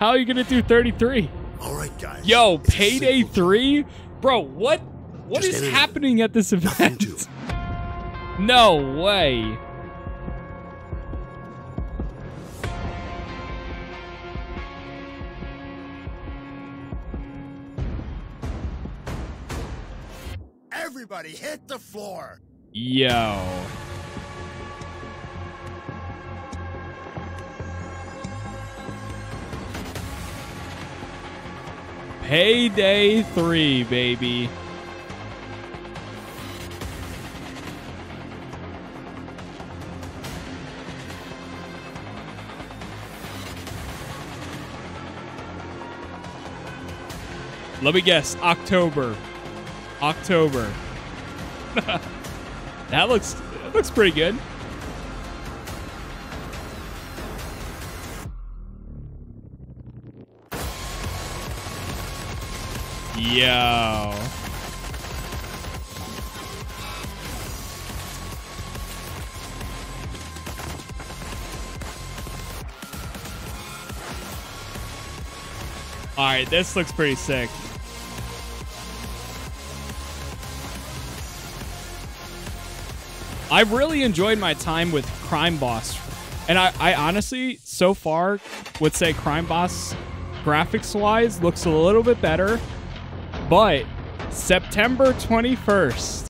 How are you gonna do 33? All right, guys. Yo, payday three, bro. What what Just is happening at this event? No way. Everybody hit the floor. Yo. Payday 3, baby. Let me guess, October. October. that looks that looks pretty good. Yo. All right, this looks pretty sick. I've really enjoyed my time with Crime Boss. And I, I honestly, so far, would say Crime Boss graphics wise looks a little bit better. But September 21st,